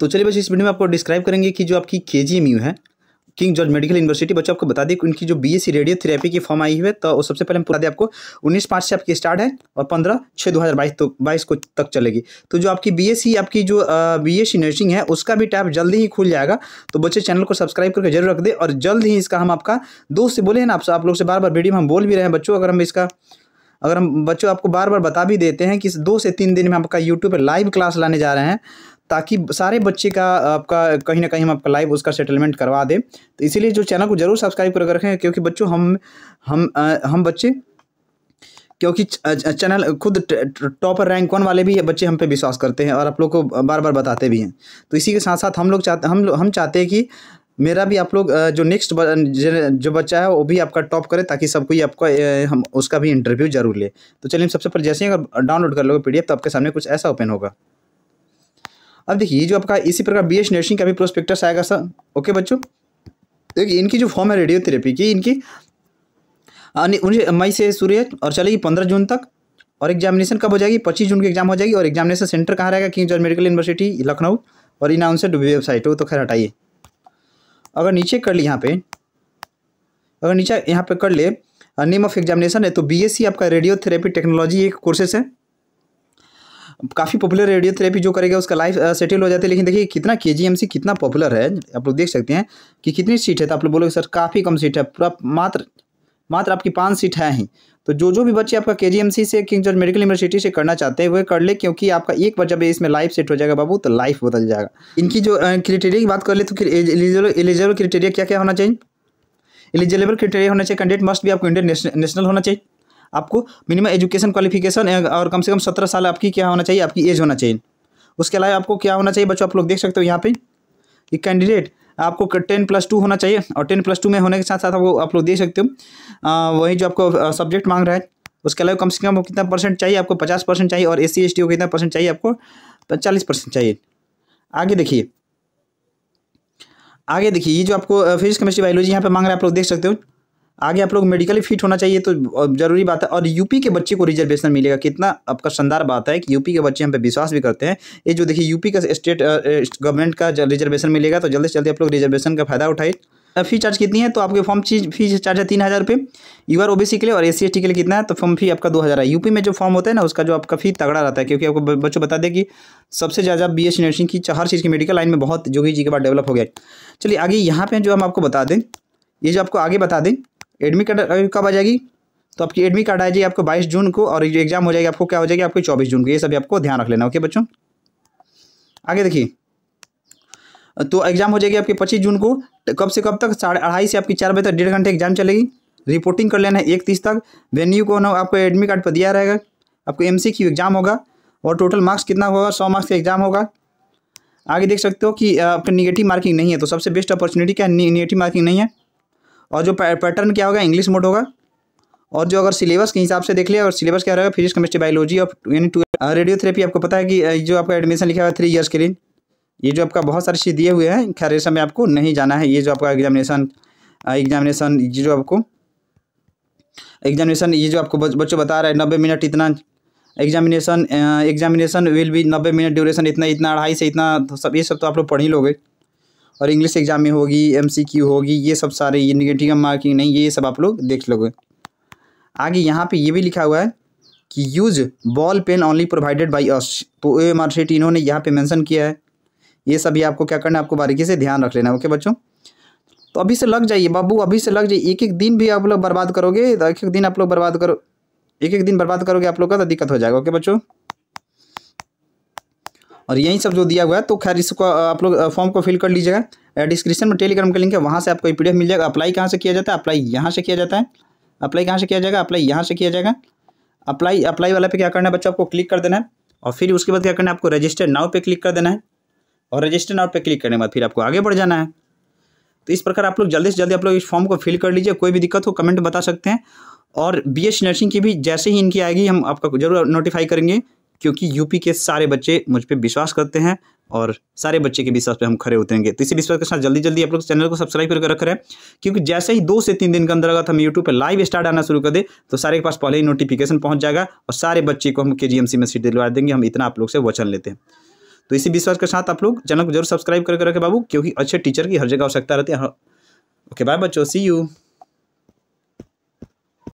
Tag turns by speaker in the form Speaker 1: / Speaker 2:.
Speaker 1: तो चलिए बस इस वीडियो में आपको डिस्क्राइब करेंगे कि जो आपकी के जी है किंग जॉर्ज मेडिकल यूनिवर्सिटी बच्चों, आपको बता दें कि उनकी जो बीएससी रेडियो थेरेपी की फॉर्म आई हुई है तो सबसे पहले हम बता दें आपको, उन्नीस पाँच से आपकी स्टार्ट है और पंद्रह छः दो हज़ार बाईस तो बाईस को तक चलेगी। तो जो आपकी बीएससी आपकी जो बीएससी नर्सिंग है, उसका भी टैप जल्दी ही खुल जाएगा। तो बच्चे चैनल को सब्सक्राइब करके ज़रूर रख दे और जल्द ही इसका हम आपका दोस्त से बोले हैं ना, आप आप लोग से बार बार वीडियो में हम बोल भी रहे हैं, बच्चों, अगर हम इसका अगर हम बच्चों आपको बार बार बता भी देते हैं कि दो से तीन दिन में आपका यूट्यूब पर लाइव क्लास लाने जा रहे हैं, ताकि सारे बच्चे का आपका कहीं ना कहीं हम आपका लाइव उसका सेटलमेंट करवा दें। तो इसीलिए जो चैनल को ज़रूर सब्सक्राइब कर रखें, क्योंकि बच्चों हम हम हम बच्चे, क्योंकि चैनल खुद टॉपर रैंक वन वाले भी बच्चे हम पे विश्वास करते हैं और आप लोग को बार बार बताते भी हैं। तो इसी के साथ साथ हम लोग चाहते, हम हम चाहते हैं कि मेरा भी आप लोग जो नेक्स्ट जो बच्चा है, वो भी आपका टॉप करे ताकि सब कोई आपका हम, उसका भी इंटरव्यू ज़रूर ले। तो चलिए सबसे पहले, जैसे ही अगर डाउनलोड कर लोगे पीडीएफ तो आपके सामने कुछ ऐसा ओपन होगा। अब देखिए, ये जो आपका इसी प्रकार बी नर्सिंग का भी प्रोस्पेक्टस आएगा सर। ओके बच्चों? देखिए, इनकी जो फॉर्म है रेडियोथेरेपी की, इनकी उन्नीस मई से शुरू है और चलेगी पंद्रह जून तक। और एग्जामिनेशन कब हो जाएगी? पच्चीस जून की एग्ज़ाम हो जाएगी। और एग्जामिनेशन सेंटर कहाँ रहेगा? King George Medical University Lucknow. और इनाउंसड वेबसाइट हो तो खैर हटाइए। अगर नीचे कर ली यहाँ पे, अगर नीचे यहाँ पे कर ले नेम ऑफ़ एग्जामिनेशन है तो बीएससी आपका रेडियो थेरेपी टेक्नोलॉजी एक कोर्सेस है। काफ़ी पॉपुलर रेडियो थेरेपी जो करेगा, उसका लाइफ सेटल हो जाती है। लेकिन देखिए, कितना के कितना पॉपुलर है, आप लोग देख सकते हैं कि कितनी सीट है। तो आप लोग बोलोगे, सर, काफ़ी कम सीट है, पूरा मात्र मात्र आपकी पाँच सीट है ही। तो जो जो भी बच्चे आपका के से किंग जॉर्ज मेडिकल यूनिवर्सिटी से करना चाहते हैं, वह कर ले, क्योंकि आपका एक बार जब इसमें लाइफ सेट हो जाएगा बाबू तो लाइफ बदल जाएगा। इनकी जो क्रिटेरिया की बात कर ले तो एलिजिबल क्रिटेरिया क्या क्या होना चाहिए? एलिजिबल क्रिटेरिया होना चाहिए कैंडिडेट मस्ट भी आपको इंडियन नेशनल होना चाहिए। आपको मिनिमम एजुकेशन क्वालिफिकेशन और कम से कम सत्रह साल आपकी क्या होना चाहिए, आपकी एज होना चाहिए। उसके अलावा आपको क्या होना चाहिए, बच्चों, आप लोग देख सकते हो यहाँ पे। कि कैंडिडेट आपको टेन प्लस टू होना चाहिए और टेन प्लस टू में होने के साथ साथ आपको आप लोग देख सकते हो। वही जो आपको सब्जेक्ट मांग रहा है, उसके अलावा कम से कम कितना परसेंट चाहिए, आपको पचास परसेंट चाहिए और एस सी को कितना परसेंट चाहिए, आपको चालीस परसेंट चाहिए। आगे देखिए। आगे देखिए, ये जो आपको फिजिक्स केमिस्ट्री बायोलॉजी यहाँ पर मांग रहा है, आप लोग देख सकते हो। आगे आप लोग मेडिकली फिट होना चाहिए तो ज़रूरी बात है, और यूपी के बच्चे को रिजर्वेशन मिलेगा। कितना आपका शानदार बात है कि यूपी के बच्चे हम पे विश्वास भी करते हैं। ये जो देखिए यूपी का स्टेट गवर्नमेंट का रिजर्वेशन मिलेगा तो जल्दी से जल्दी आप लोग रिजर्वेशन का फ़ायदा उठाए फ़ी चार्ज कितनी है? तो आपके फॉर्म चीज़ फ़ी चार्ज है तीन हज़ार रुपये यू आर ओबीसी के लिए और एस सी के लिए कितना है? तो फॉर्म फ़ी आपका दो हज़ार है। यूपी में जो फॉर्म होता है ना, उसका जो आपका फ़ी तगड़ा रहता है, क्योंकि आपको बच्चों बता दें कि सबसे ज़्यादा बी एस नर्सिंग की हर चीज़ की मेडिकल लाइन में बहुत जोगी जी के बाद डेवलप हो गया। चलिए आगे यहाँ पे जो हम आपको बता दें, ये जो आपको आगे बता दें एडमिट कार्ड कब आ जाएगी? तो आपकी एडमिट कार्ड आ जाएगी आपको बाईस जून को और जो एग्ज़ाम हो जाएगी, आपको क्या हो जाएगी? आपको चौबीस जून को। ये सभी आपको ध्यान रख लेना ओके बच्चों? आगे देखिए। तो एग्ज़ाम हो जाएगी आपके पच्चीस जून को। कब से कब तक? साढ़े अढ़ाई से आपकी चार बजे तक डेढ़ घंटे एग्ज़ाम चलेगी। रिपोर्टिंग कर लेना है एक तीस तक। वेन्यू को ना आपको एडमिट कार्ड पर दिया रहेगा। आपको एम एग्ज़ाम होगा और टोटल मार्क्स कितना होगा? सौ मार्क्स का एग्ज़ाम होगा। आगे देख सकते हो कि आपका निगेटिव मार्किंग नहीं है तो सबसे बेस्ट अपॉर्चुनिटी क्या? निगेटिव मार्किंग नहीं है। और जो पैटर्न क्या होगा? इंग्लिश मोड होगा। और जो अगर सिलेबस के हिसाब से देख लिया और सिलेबस क्या रहेगा? फिजिक्स केमिस्ट्री बायोलॉजी और यानी टू रेडियोथेरेपी आपको पता है कि जो आपका एडमिशन लिखा हुआ है थ्री ईयर्स के लिए। ये जो आपका बहुत सारी चीज़ दिए हुए हैं, खैर, इस समय आपको नहीं जाना है। ये जो आपका एग्जामिनेशन एग्जामिनेशन ये जो आपको एग्जामिनेशन ये जो आपको बच्चों बता रहा है, नब्बे मिनट इतना एग्जामिनेशन एग्जामिनेशन विल भी नब्बे मिनट ड्यूरेशन इतना इतना अढ़ाई से इतना सब ये सब तो आप लोग पढ़ ही लोगे। और इंग्लिश एग्ज़ाम में होगी एमसीक्यू होगी, ये सब सारे, ये निगेटिव मार्किंग नहीं, ये सब आप लोग देख लोगे। आगे यहाँ पे ये भी लिखा हुआ है कि use ball pen only provided by us तो ए एम इन्होंने यहाँ पे मेंशन किया है। ये सभी आपको क्या करना है, आपको बारीकी से ध्यान रख लेना ओके बच्चों? तो अभी से लग जाइए, बाबू, अभी से लग जाइए। एक एक दिन भी आप लोग बर्बाद करोगे तो एक एक दिन आप लोग बर्बाद करो एक एक दिन बर्बाद करोगे, आप लोग का तो दिक्कत हो जाएगा ओके बच्चों? और यही सब जो दिया हुआ है तो खैर इसको आप लोग फॉर्म को फिल कर लीजिएगा। डिस्क्रिप्शन में टेलीग्राम का लिंक है, वहाँ से आपको पी मिल जाएगा। अप्लाई कहाँ से किया जाता है? अप्लाई यहाँ से किया जाता है। अप्लाई कहाँ से किया जाएगा? अप्लाई यहाँ से किया जाएगा। अप्लाई अप्लाई वाला पे क्या करना है बच्चा, आपको क्लिक कर देना है। और फिर उसके बाद क्या करना है, आपको रजिस्टर नाव पे क्लिक कर देना है। और रजिस्टर नाव पे क्लिक करने के बाद फिर आपको आगे बढ़ जाना है। तो इस प्रकार आप लोग जल्दी से जल्दी आप लोग इस फॉर्म को फिल कर लीजिए। कोई भी दिक्कत हो कमेंट बता सकते हैं। और बी नर्सिंग की भी जैसे ही इनकी आएगी, हम आपका ज़रूर नोटिफाई करेंगे। क्योंकि यूपी के सारे बच्चे मुझ पर विश्वास करते हैं और सारे बच्चे के विश्वास पे हम खड़े उतरेंगे तो इसी विश्वास के साथ जल्दी जल्दी आप लोग चैनल को सब्सक्राइब करके रख रहे हैं, क्योंकि जैसे ही दो से तीन दिन के अंदर अगर हम यूट्यूब पर लाइव स्टार्ट आना शुरू कर दे तो सारे के पास पहले ही नोटिफिकेशन पहुँच जाएगा और सारे बच्चे को हम के में सीट दिलवा देंगे, हम इतना आप लोग से वचन लेते हैं। तो इसी विश्वास के साथ आप लोग चैनल को ज़रूर सब्सक्राइब करके रखे बाबू, क्योंकि अच्छे टीचर की हर जगह आवश्यकता रहती है। ओके बाय बच्चों सी यू